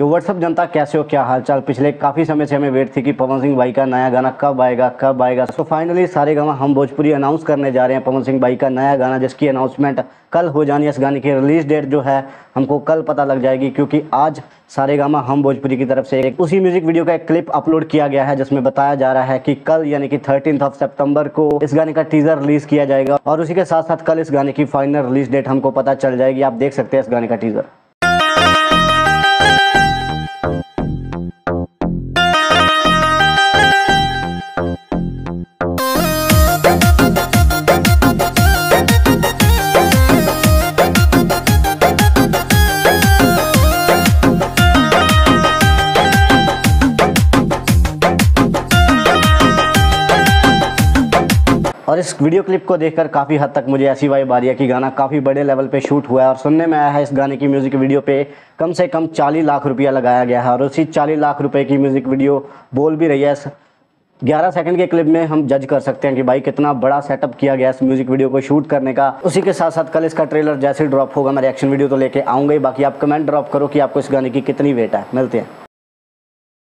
कि व्हाट्सअप जनता कैसे हो, क्या हालचाल? पिछले काफ़ी समय से हमें वेट थी कि पवन सिंह भाई का नया गाना कब आएगा कब आएगा। तो फाइनली सारे गाना हम भोजपुरी अनाउंस करने जा रहे हैं, पवन सिंह भाई का नया गाना, जिसकी अनाउंसमेंट कल हो जानी है। इस गाने की रिलीज़ डेट जो है, हमको कल पता लग जाएगी, क्योंकि आज सारे गामा हम भोजपुरी की तरफ़ से एक, उसी म्यूज़िक वीडियो का एक क्लिप अपलोड किया गया है, जिसमें बताया जा रहा है कि कल, यानी कि थर्टीन ऑफ़ सितंबर को इस गाने का टीजर रिलीज़ किया जाएगा। और उसी के साथ साथ कल इस गाने की फाइनल रिलीज़ डेट हमको पता चल जाएगी। आप देख सकते हैं इस गाने का टीजर और इस वीडियो क्लिप को देखकर काफ़ी हद तक मुझे ऐसी रही है कि गाना काफ़ी बड़े लेवल पे शूट हुआ है और सुनने में आया है इस गाने की म्यूज़िक वीडियो पे। कम से कम 40 लाख रुपया लगाया गया है और उसी 40 लाख रुपए की म्यूज़िक वीडियो बोल भी रही है। 11 सेकंड के क्लिप में हम जज कर सकते हैं कि भाई कितना बड़ा सेटअप किया गया इस म्यूज़िक वीडियो को शूट करने का। उसी के साथ साथ कल इसका ट्रेलर जैसे ड्रॉप होगा, मैं रिएक्शन वीडियो तो लेके आऊँगा ही। बाकी आप कमेंट ड्रॉप करो कि आपको इस गाने की कितनी वेट है। मिलते हैं।